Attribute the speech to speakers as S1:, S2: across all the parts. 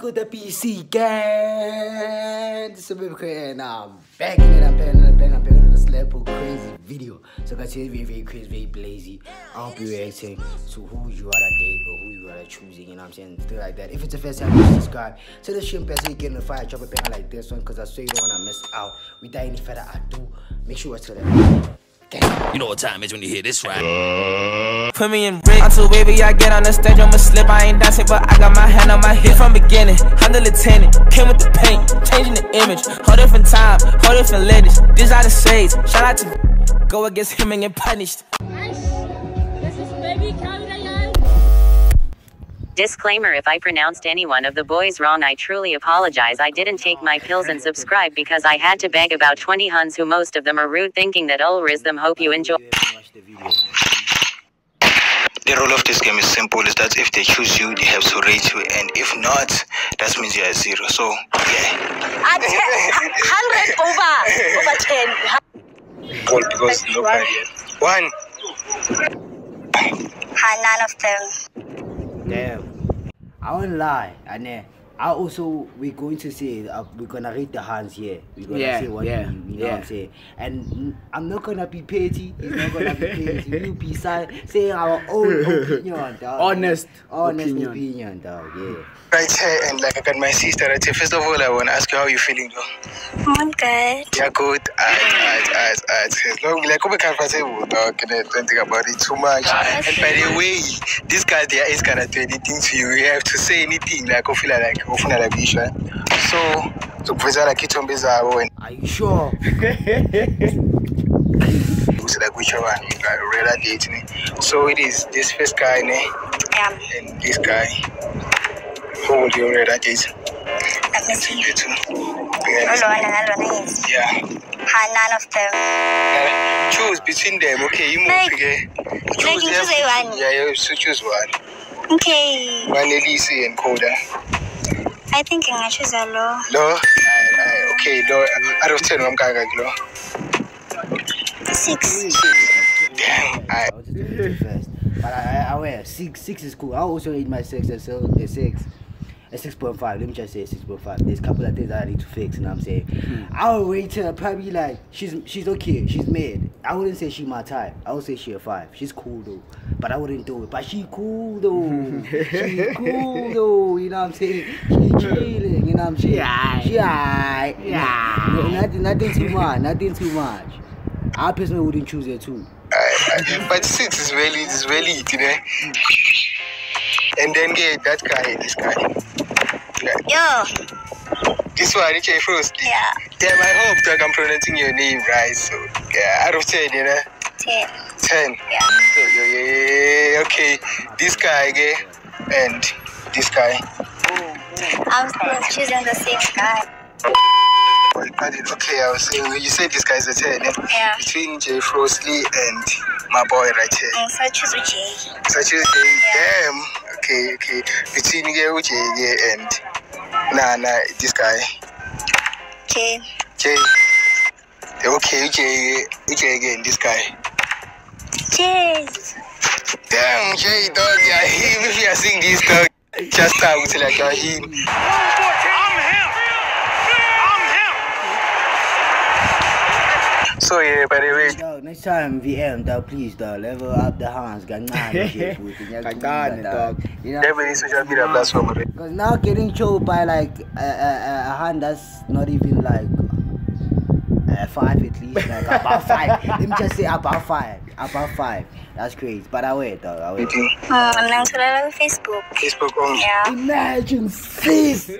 S1: good the PC gang. This is Baby and I'm banging it, I'm banging it, I'm banging, I'm banging it, this crazy video. So guys, it's very, very crazy, very blazy. I'll be reacting to who you are that day or who you are choosing, you know what I'm saying? Stuff like that. If it's the first time, please subscribe to the shrimp so you get notified. Drop a banger like this one because I swear you don't want to miss out. Without any further ado, make sure it's to the
S2: You know what time is when you hear this, right? Uh.
S3: Put me in brick. I'm too baby, I get on the stage, I'ma slip. I ain't dancing, but I got my hand on my hip from beginning. I'm the lieutenant, came with the paint, changing the image. Whole different time, whole different ladies. These are the shades. Shout out to go against him and get punished. Nice.
S4: This is baby Canada.
S5: Disclaimer If I pronounced any one of the boys wrong, I truly apologize. I didn't take my pills and subscribe because I had to beg about 20 Huns who most of them are rude, thinking that Ulriz them. Hope you enjoy.
S1: The
S6: rule of this game is simple is that if they choose you, they have to rate you, and if not, that means you're zero. So, yeah.
S7: Ah, At 100 over, over 10.
S6: Goal because nobody. One.
S7: Ha, none of them.
S1: Damn. I won't lie. I then I also we're going to say uh, we're gonna rate the hands here. We're gonna
S8: Yeah,
S1: say what
S8: yeah,
S1: we, you know
S8: yeah.
S1: what I'm saying. And I'm not gonna be petty. It's not gonna be petty. We'll be si- saying our own opinion, dog.
S8: Honest
S1: honest
S8: opinion.
S1: opinion, dog. Yeah.
S6: Right here, and like I got my sister right here. First of all, I want to ask you how you feeling, though.
S7: I'm good.
S6: Yeah, good. Alright, alright, alright, alright. Long, like, I'm comfortable, dog. and I Don't think about it too much. And by the way, this guy there is gonna do anything to you. You have to say anything, like, I feel like, I feel like, you So, so, kuveza like ithombe zabo and
S1: Are you sure?
S6: ukuthi like which one you rather date ne? So it is this first guy ne?
S7: Yeah,
S6: and this guy. Who would you rather date?
S7: let me see.
S6: You two.
S7: Lolo,
S6: Yeah.
S7: Lolo, yes.
S6: yeah.
S7: Ha, none of them.
S6: Uh, choose between them. Okay, you move
S7: Like-
S6: again.
S7: like you choose one.
S6: Yeah, you so choose one.
S7: Okay.
S6: One Elise and Coda.
S7: I think I'm gonna choose a low.
S6: Lo. Aye, aye, Okay, lo. Out of ten, I'm going lo.
S7: Six.
S6: Damn. Aye.
S1: I was just doing it first. But I, I, I wear six. Six is cool. I also rate my six as a, a six. A six point five. Let me just say six point five. There's a couple of things that I need to fix, and I'm saying I would rate her probably like she's she's okay. She's mid. I wouldn't say she my type. I would say she a five. She's cool though, but I wouldn't do it. But she cool though. she cool though. You know what I'm saying? She chilling. You know what I'm saying?
S8: Yeah.
S1: She alright.
S8: Yeah.
S1: No, nothing, nothing too much. Nothing too much. I personally wouldn't choose her too.
S6: But six is really, is really it, you know. Eh? And then get that guy, this guy. Yeah.
S7: Yo.
S6: This one, Richard Frost.
S7: Yeah.
S6: Damn, I hope that I'm pronouncing your name right. So, yeah, out of 10, you know.
S7: Ten.
S6: 10.
S7: Yeah.
S6: So, yeah, yeah, yeah, yeah, okay. This guy, okay, and this guy.
S7: I'm still choosing the same guy.
S6: You got it. Okay, I was saying, you said this guy's a 10, eh?
S7: Yeah.
S6: Between Jay Frostley and my boy right here.
S7: Mm, so I choose J.
S6: So I choose Jay. Damn. Okay, okay. Between you, Jay, yeah, and nah, nah, this guy.
S7: J.
S6: Jay. Okay, Jay, Jay again, this guy.
S7: J.
S6: Damn, Jay, dog, yeah, him. If you are seeing this, dog, just start with like you're him. So yeah, by the way,
S1: Dog, next time VM, dog, please, dog, level up the hands, kancane nje futhi,
S8: Kancane,
S1: ngiyakubuza,
S8: dog.
S1: You know,
S6: every social media platform. already.
S1: because now getting choked by like a, a, a- a hand that's not even like uh, five at least, like about five. Let me just say about five, about five. That's crazy, but I wait, dog, I wait.
S7: Mm, I'm not on Facebook.
S6: Facebook only.
S7: Yeah.
S1: Imagine sis,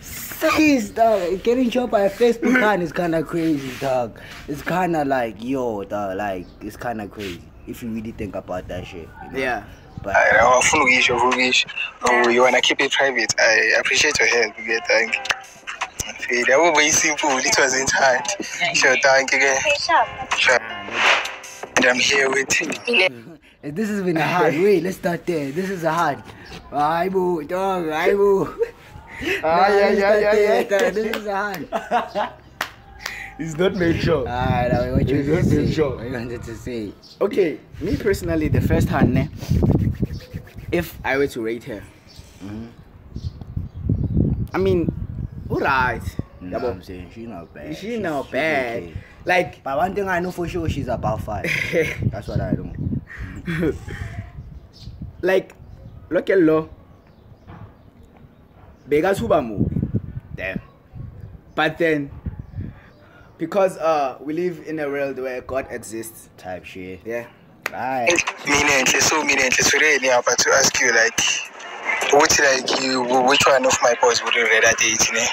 S1: sis, dog. Getting choked by a Facebook hand is kind of crazy, dog. It's kind of like yo, dog. Like it's kind of crazy if you really think about that shit. you know?
S8: Yeah.
S1: But
S6: I awufuna ukuyisho ukuyisho. Oh, you wanna keep it private. I appreciate your help. Okay, thank you. Okay, that will be simple. It wasn't hard. Sure, thank you again. Sure. And I'm here with
S1: this has been a hard. Wait, let's start there. This is a hard. Aibu, dog, aibu.
S8: Ah,
S1: Nah,
S8: yeah,
S1: let's
S8: yeah, yeah, yeah.
S1: This is a hard.
S8: It's not made sure.
S1: Alright, now what you
S8: It's not
S1: to say?
S8: sure.
S1: What you wanted to say?
S8: Okay, me personally, the first hand, ne, if I were to rate her, I mean, alright.
S1: You know
S8: Yabo.
S1: what I'm saying? She's not bad.
S8: She
S1: She's-
S8: not
S1: she's
S8: bad.
S1: okay.
S8: Like,
S1: But one thing I know for sure, she's about five. That's what I know.
S8: like, look at law. Begasuba movie.
S1: Damn.
S8: But then, because uh, we live in a world where God exists.
S1: Type shit.
S8: Yeah.
S6: Minenhle, so minenhle. Today, I'm about to ask you, like, which, like, you, which one of my boys would you rather date, ne?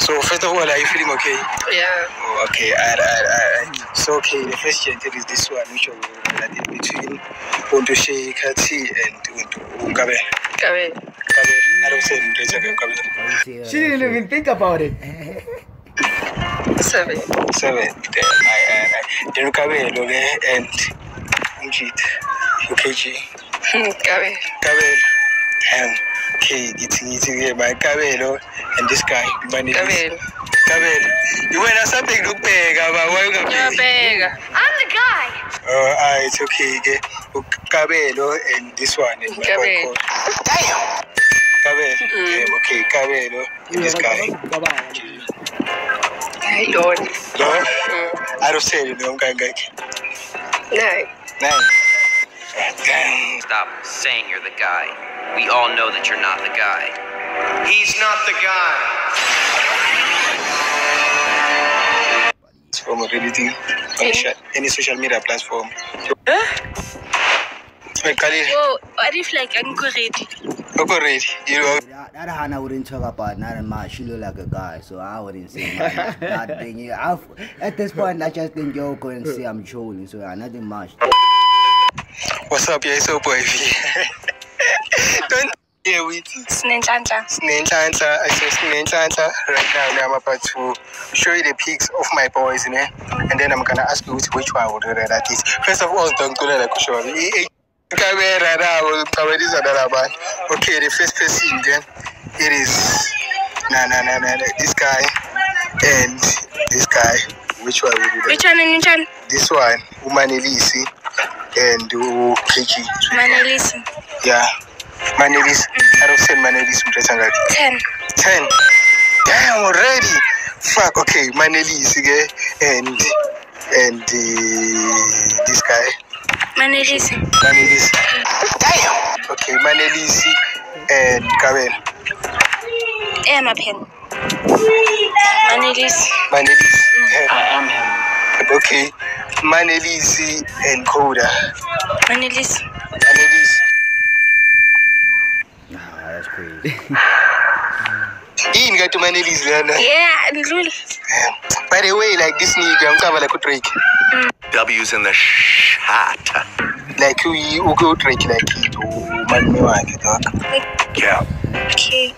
S6: So, first of all, are you feeling okay?
S9: Yeah.
S6: Oh, okay, alright, alright, alright. So, okay, the first gender is this one, which one would you rather date between Unto Sheikh and Unto Unkabe?
S9: Kabe.
S6: Kabe, I don't say Unto Kabe.
S1: Why you say that
S8: She didn't even think about it.
S9: Seven.
S6: Seven. Then, I, I, I, then Kabe, Loge, and Unjit. UKG.
S9: Kabe.
S6: Kabelo. Damn. Okay, it's easy. My Kabelo and this guy. Money.
S9: Kabelo.
S6: Kabelo. You went something to pay, but why you
S9: Ngiyabheka.
S7: I'm the guy.
S6: Oh, ah, it's okay. okay. Kabelo and this one. And my boy
S9: Kabelo.
S6: Damn. Kabelo. Yeah, okay, Kabelo and this guy.
S9: Hayi Lord.
S6: No? I don't say it. No, I'm going
S9: No.
S6: Nine. Damn.
S10: Stop saying you're the guy. We all know that you're not the guy. He's not the guy.
S6: Platform already. On social, any social media platform. Wait, Khalil.
S9: Whoa, what if like angikho ready?
S6: Okay, ready. You know.
S1: That, that Hannah wouldn't talk about nothing much. She look like a guy, so I wouldn't say that thing. Yeah, I've, at this point, I just think you're going to say I'm trolling, so yeah, nothing much.
S6: What's up, yeah, so boy? Don't with it.
S9: Sinenhlanhla.
S6: Sinenhlanhla, I say Sinenhlanhla. Right now, I'm about to show you the pics of my boys, ne? and then I'm gonna ask you which, which one would you rather date. First of all, don't go like show me. Eh, eh, camera now, camera is another man. Okay, the first person then it is nah nah nah nah this guy and this guy. Which one would you?
S9: Which one and which one?
S6: This one, Umanelisi and Kechi.
S9: Manelisi.
S6: Yeah. Manelis. I don't say Manelis Mtretanga.
S9: Ten.
S6: Ten. Damn already. Fuck, okay, Manelis okay? and and uh, this guy.
S9: Manelisi.
S6: Manelis. Damn. Okay, Manelis and Kabel.
S9: Emma pen. Manelisi.
S6: Manelis. I am him. Okay. Manelis and Coda.
S9: Manelisi.
S6: Manelis.
S1: Nah, that's crazy.
S6: Yini kanti Manelis lana?
S9: Yeah, ndlule.
S6: By the way, like this nigga, I'm covered like a Drake.
S2: W's in the shot.
S6: Like you, you go Drake like it. Oh, man, me dog.
S2: Yeah.
S9: Okay.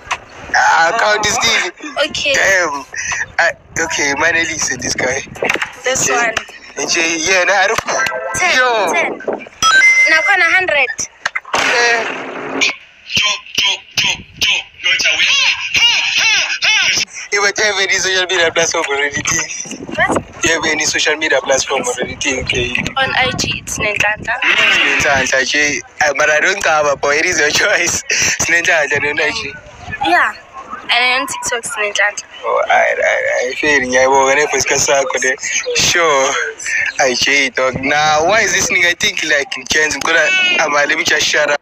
S6: Ah, count this thing.
S9: Okay.
S6: Damn. I, okay, Manelis and this guy.
S9: This one.
S6: And Jay, yeah, nah, I don't.
S9: Ten.
S6: Yo.
S9: Ten. Nakhona hundred.
S6: Eh. You might have any social media platform already.
S9: What?
S6: You have any social media platform already? Okay.
S9: On IG, it's Nenhlanhla.
S6: Sinenhlanhla nje. Ah, But I don't cover, boy. It is your choice. Sinenhlanhla no IG.
S9: Yeah. And on TikTok, it's Nenhlanhla.
S6: Oh, I, I, I feel ngiyabonga nebhesika sakho le. Sure. IG dog. Now, why is this nigga think like Jens? Ngoba ama let me just shut up.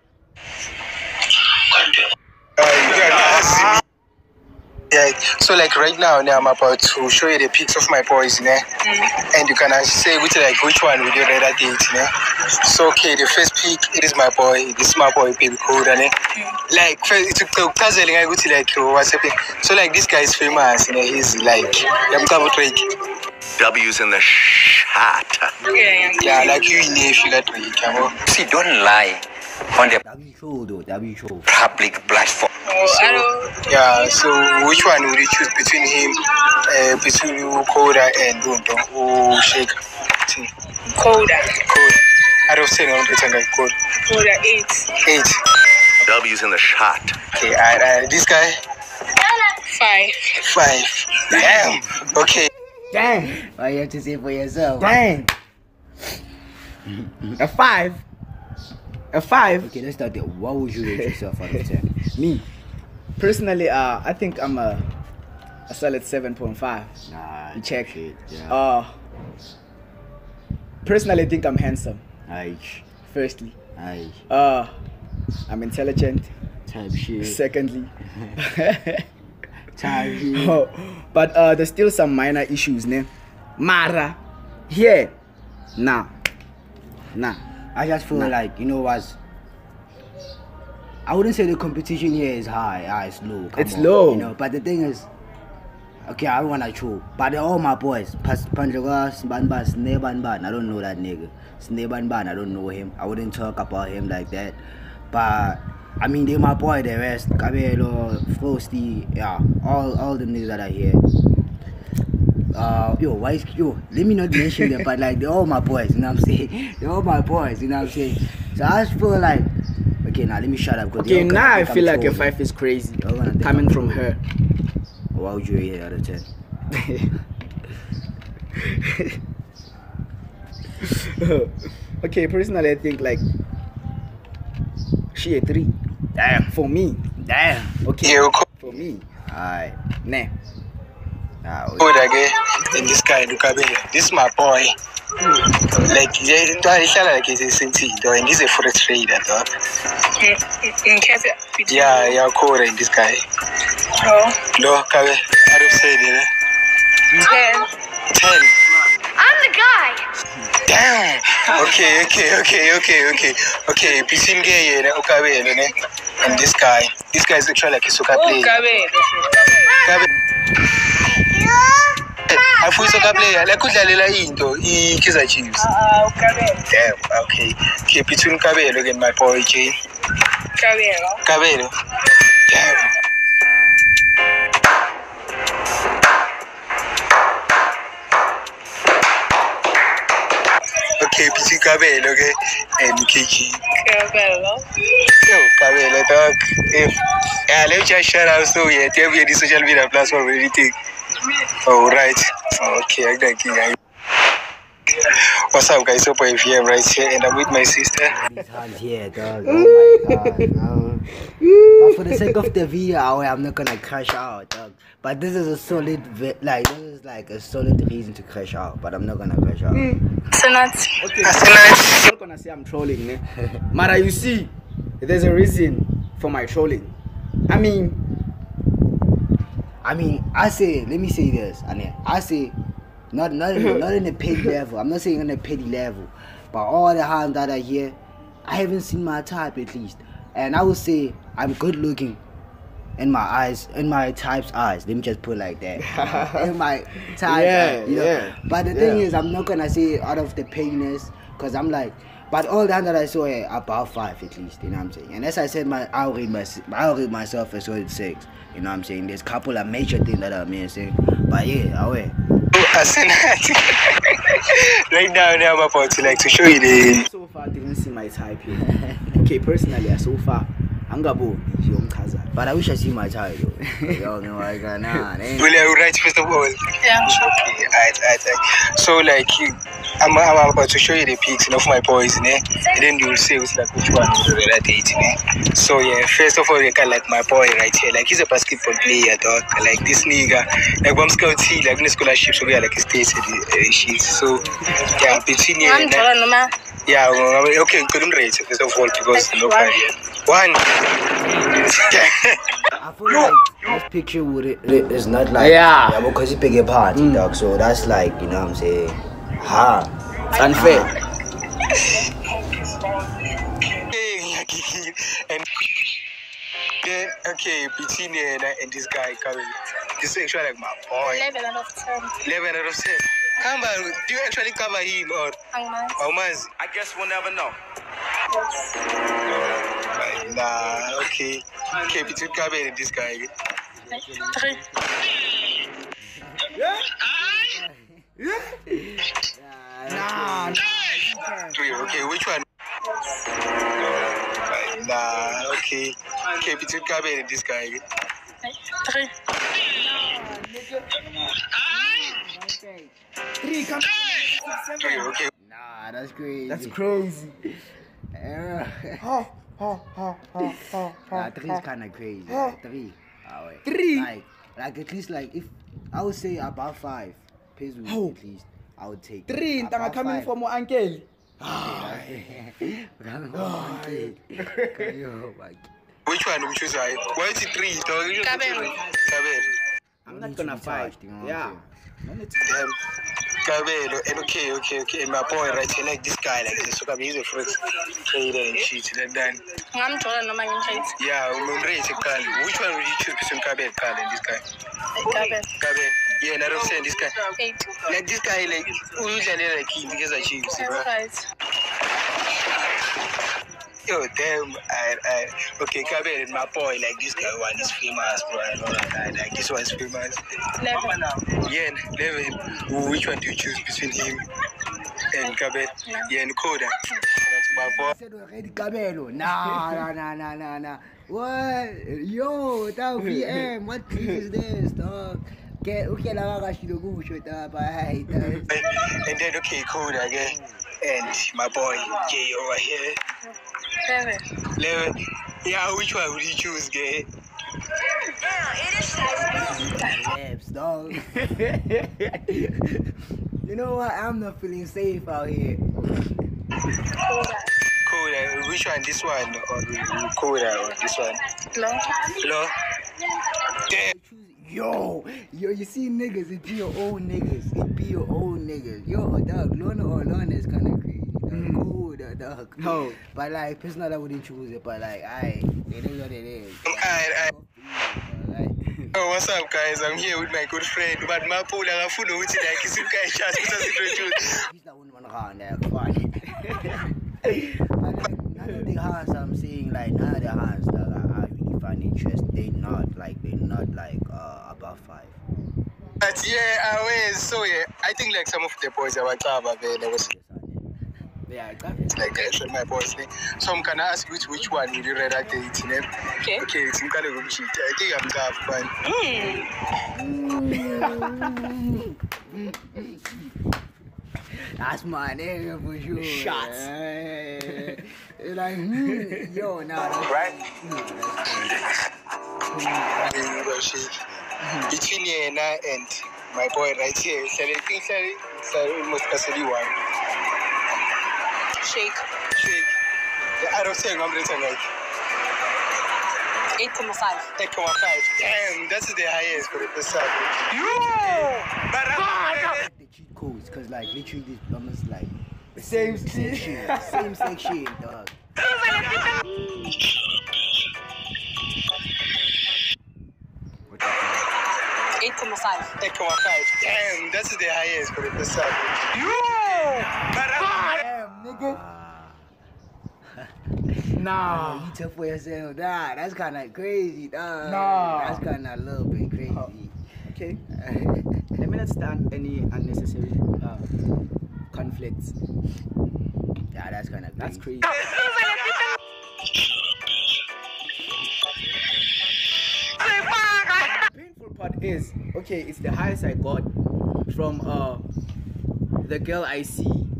S6: Uh, you can ask me. Yeah, so like right now, now I'm about to show you the pics of my boys, ne? and you can say which like which one would you rather date, ne? So okay, the first pic it is my boy, this is my boy baby Coda, ne? Like first it's a puzzle, I go to like what's happening. So like this guy is famous, you know, he's like I'm cover Drake.
S2: W's in the shot.
S9: Yeah,
S6: Yeah, like you in if you got Drake, you.
S10: See, don't lie on the
S1: W show though, W show.
S10: public platform.
S9: Oh,
S6: Yeah, so which one would you choose between him, uh, between you, Coda and Dondo, or Sheikh?
S9: Coda.
S6: Koda. I don't say no, it's like Koda.
S9: Coda eight.
S6: Eight.
S2: W's in the shot.
S6: Okay, I, I, this guy,
S9: Five.
S6: five. Damn. Okay.
S8: Dang.
S1: Why you have to say for yourself?
S8: Dang. A five. A five.
S1: Okay, let's start there. What would you rate yourself out of 10?
S8: Me. Personally, uh, I think I'm a, a solid 7.5.
S1: Nah,
S8: You check.
S1: shit, yeah.
S8: Uh, personally, I think I'm handsome.
S1: Aye,
S8: Firstly,
S1: aye,
S8: uh, I'm intelligent.
S1: type shit,
S8: Secondly,
S1: type shit.
S8: oh, but uh, there's still some minor issues, ne? Mara, here, nah, nah.
S1: I just feel like you know what. I wouldn't say the competition here is high. Ah, it's low. come
S8: It's
S1: on,
S8: low.
S1: You know, but the thing is, okay, I don't wanna true, but they're all my boys. Pas- Panjaga, Banban, Snare Banban. I don't know that nigga. Snare Banban. I don't know him. I wouldn't talk about him like that. But I mean, they're my boy. The rest, Kabelo, Frosty, yeah, all all the niggas that are here. Uh, yo, why is yo? Let me not mention them, but like they're all my boys. You know what I'm saying? They're all my boys. You know what I'm saying? So I just feel like, okay, now let me shut up
S8: Okay, now I feel like your
S1: trolling.
S8: five is crazy
S1: Y'all gonna think
S8: coming from her.
S1: Why would you rate it out of ten?
S8: okay, personally, I think like she a three.
S1: Damn.
S8: For me,
S1: Damn.
S8: okay. For me,
S1: Alright.
S8: nah.
S1: Nah, we-
S6: Good again. And this guy, look at me. This is my boy. Like, yeah, do I feel like he's a city, though, and he's a forex trader, though.
S9: In case
S6: Yeah, yeah, cool, and this guy.
S9: Oh.
S6: No, Kabe, I don't say it.
S9: Ten.
S6: Ten.
S7: I'm the guy.
S6: Damn. Okay, okay, okay, okay, okay. Okay, between gay and Okabe and and this guy. This guy is actually like a soccer
S9: Oh,
S6: player.
S9: Gabe.
S6: Kabe. Afuye soccer player like udlalela into i-Kaizer Chiefs.
S9: Ah, Gabe.
S6: Damn, okay. Okay, between Kabelo and my boy Jay.
S9: Gabe.
S6: Kabelo. Damn. Okay, between Kabelo and KG.
S9: Gabe.
S6: Yo, Kabelo, dog. Eh, Yeah, let me just shout out. So, yeah, tell me the social media platform or anything. Oh, right. Okay, I got you. What's up, guys? Hope I'm here right here, and I'm with my sister.
S1: These here, dog. Oh my god. No. But for the sake of the video, I- I'm not gonna crash out, dog. But this is a solid, like this is like a solid reason to crash out. But I'm not gonna crash out.
S9: So not.
S8: Okay, I'm not gonna say I'm trolling, ne? Mara, you see, there's a reason for my trolling. I mean,
S1: I mean, I say, let me say this, and I say, not not in, not in a petty level. I'm not saying on a petty level, but all the hands that are here, I haven't seen my type at least, and I would say I'm good looking. In my eyes, in my type's eyes, let me just put it like that. in my type,
S8: Yeah,
S1: you know?
S8: yeah,
S1: But the thing is, I'm not gonna say it out of the pettiness, cause I'm like, but all the hands that I saw here, about five at least. You know what I'm saying? And as I said, my I'll read, my I'll rate myself as solid six. You know what I'm saying? There's a couple of major things that I'm missing, but yeah, I will.
S6: Asenati. right now, now I'm about to like to show you the.
S8: so far I didn't see my type here. Okay, personally, so far, angabo yomchaza.
S1: But I wish I see my type though. Y'all know I got nah. they ain't-
S6: Will I write first of all?
S9: Yeah.
S6: Okay, alright, alright, alright. So like, you- I'm, I'm about to show you the pics you know, of my boys, ne? and then you'll see which, like which one is the better date. Ne? So yeah, first of all, you got like my boy right here. Like he's a basketball player, dog. Like this nigga, like one scout he like no scholarship, so we are like a state uh, shit. So yeah, between you
S9: I'm
S6: and
S9: telling them, man.
S6: yeah, well, I mean, okay, couldn't rate first of all because no
S9: One.
S6: career. One.
S1: I feel like this picture would it, it is not like
S8: Yeah.
S1: yeah because you pick a party mm. dog. So that's like you know what I'm saying. Ha.
S8: It's unfair.
S6: and then okay, between you and, and this guy coming, this is actually like my boy.
S9: 11 out of 10.
S6: 11 out of 10. Come on, do you actually cover him or
S9: Hang on.
S6: or Maz?
S10: I guess we'll never know.
S6: Nah, okay. Okay, between Kabe and this guy.
S9: Three.
S8: Nah,
S6: Three, okay, which one? Nah, okay. Okay, between Kabe and this guy.
S9: Three.
S6: Three, okay.
S1: Nah, that's crazy.
S8: that's crazy.
S1: Yeah. Oh.
S8: Ha, ha, ha, ha, ha,
S1: Nah, three is kind of crazy. Three. Ah, wait.
S8: Three?
S1: Like, like at least like if I would say about five. Pays with
S8: How?
S1: at least. I would take
S8: three
S1: about
S8: ntanga coming
S1: five.
S8: from uncle
S1: uncle.
S6: Which one would you choose? Why is it three? dog? You choose
S9: Kabelo.
S6: three. Kabelo.
S8: i'm not gonna fight
S1: touched, you know what
S8: yeah
S1: I'm.
S6: Kabelo. And okay, okay, okay. And my boy, right here, like this guy, like this. So come, he's a freak. Trader and shit. And then,
S9: ngamjola noma ngimhate
S6: yeah, umemraise Carl. Which one would you choose between Kabelo, Carl, and this guy?
S9: Kabelo.
S6: Kabelo. Yeah, and I'm saying this guy. Like this guy, like, udlalela like him because I choose,
S9: right
S6: Yo, damn, I, I, okay, Kabel and my boy, like this guy one is famous, bro, and all that, like this one's famous.
S9: eleven
S6: Yeah, and Levin, which one do you choose between him and Kabel? Yeah, and Coda. That's my boy.
S1: said already Kabelo. Oh, nah, nah, nah, nah, nah, nah. What? Yo, that VM. What clip is this, dog? Get okay, la vaga shilo kusho ta bye.
S6: And then, okay, Coda again. And my boy, Jay over here.
S9: Eleven
S6: yeah, which one would you choose, gay?
S1: Dog. you know what? I'm not feeling safe out here.
S6: Coda, which one, this one, or Coda, or this one?
S9: no
S6: Hello? Damn.
S1: Yo, yo, you see niggas, it be your own niggas. It be your own niggas. Yo, dog, Lona or Lona is kind of crazy. Dog. Cool, dog, dog.
S8: No.
S1: But like, it's not that I wouldn't choose it, but like, I, it is what it is.
S6: Alright, alright.
S1: Like,
S6: Oh, what's up, guys? I'm here with my good friend, but my pool, I'm Mapula ngafuna ukuthi like isimkaye chance ukuthi asiintroduce.
S1: he's not one man around there, funny. but like, none of the hands I'm seeing, like, none of the hands that I, I really find interest, they not, like, they not, like, uh, above five.
S6: But yeah, always. So yeah, I think like some of the boys are Wataba, there was
S8: yeah it's
S6: like that, so my boys. ne? So I'm gonna ask you which, which one would you rather date? ne?
S9: Okay.
S6: Okay, it's in kind of cheat. I think I'm tough, man.
S1: That's my nigga for sure.
S8: Shots.
S1: Eh, like, hmm, yo, nah,
S6: Right?
S1: nah, that's crazy.
S6: Mm. Between Yena and my boy right here, so I think so almost personally one.
S9: Shake
S6: Shake. Yeah, I don't say I'm rating like
S9: eight comma five
S6: 8.5. Damn, that's the highest for the first time.
S1: the cheat codes, cause like literally this almost like
S8: Same
S1: section, same section, dog. What the fuck?
S9: eight comma five
S6: 8.5. Damn, that's the highest for the first time.
S8: damn nigga nah
S1: You took for yourself, nah. That's kind of crazy, dog.
S8: Nah.
S1: that's kind of a little bit crazy.
S8: okay let me not start any unnecessary uh, conflicts
S1: yeah, that's kind of crazy.
S8: that's crazy painful part is okay it's the highest i got from uh the girl i see
S1: Yeah.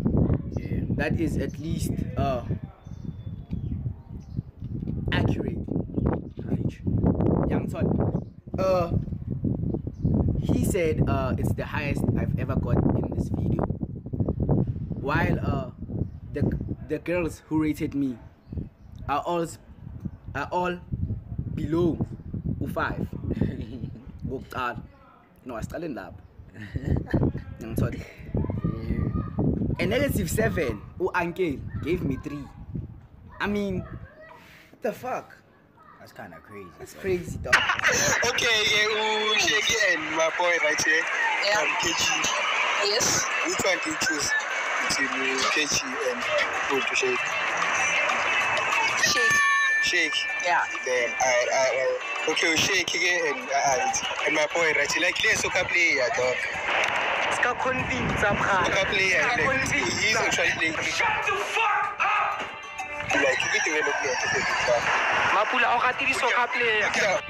S8: That is at least uh accurate Todd. uh he said uh it's the highest i've ever got in this video. While uh the the girls who rated me are all are all below u5 ngokuqala no asiqale lapho ngangithola a negative 7 u-uncle gave me 3 i mean what the fuck
S1: That's kind of crazy.
S8: that's
S1: bro.
S8: crazy dog
S6: Okay, yeah, ooh, Shaggy and my boy right here.
S9: Yeah.
S6: Um, Kechi.
S9: yes
S6: Which one do you choose between uh, Kechi and who to shake?
S9: shake
S6: Shake.
S9: yeah
S6: Then I, I, I okay, shake again and uh, and my boy right here. Like let's soccer player, dog.
S10: Ska convince
S6: Soccer player, like he- he's actually playing. Shut the fuck up. Like you get the player to play the
S10: Mapula o rate di-soccer player.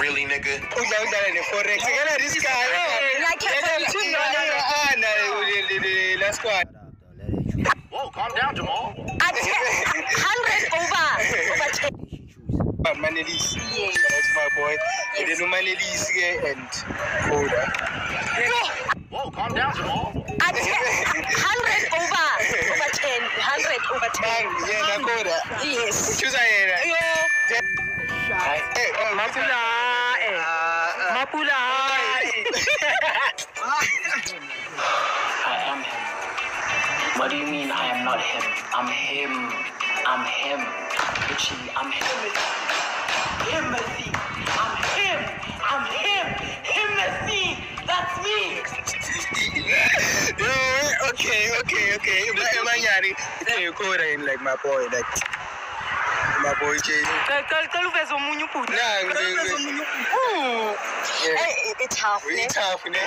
S2: Really, nigga?
S6: Udla udlala ne-forex. Ngena this guy.
S9: Hey, like
S6: Ngena-
S9: Captain Tuna.
S6: Ah.
S2: Whoa, calm down, Jamal.
S9: at hundred over over ten
S1: Let she choose.
S6: Manelis.
S9: yes
S6: That's my boy. And then Umanelisi ke and Koda.
S2: Whoa, calm down, Jamal.
S11: At 100 over, over 10. 100 over 10.
S6: Yeah, Nakoda.
S11: Yes.
S6: Choose yena.
S11: Yeah.
S6: Hey, oh, Mapula.
S11: Mapula.
S12: I am him. What do you mean I am not him? I'm him. I'm him. Literally, I'm him. Himothy. I'm him. I'm him. Himothy. That's me.
S6: Yeah, okay, okay, okay. Emanyari. Okay, Coda in like my boy, like my boy Jay.
S11: Kalo uveza omunye ubhuti.
S6: Nah, yeah.
S11: Eh, it's half,
S6: We
S11: ne?
S6: tough, ne?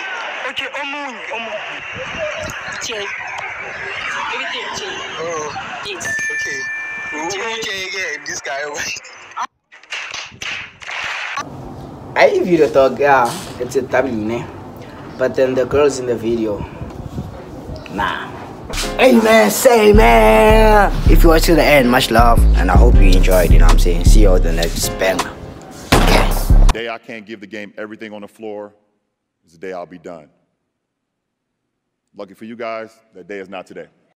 S11: Okay, omunye, omunye. Jay. Everything Jay.
S6: Oh,
S11: Yes.
S6: okay. Who Jay again? This guy.
S8: I give you the thought, yeah, it's a tabine. But then the girls in the video, nah.
S1: Man, say man. If you watch to the end, much love, and I hope you enjoyed. You know what I'm saying? See you all the next banger.
S5: The day I can't give the game everything on the floor is the day I'll be done. Lucky for you guys, that day is not today.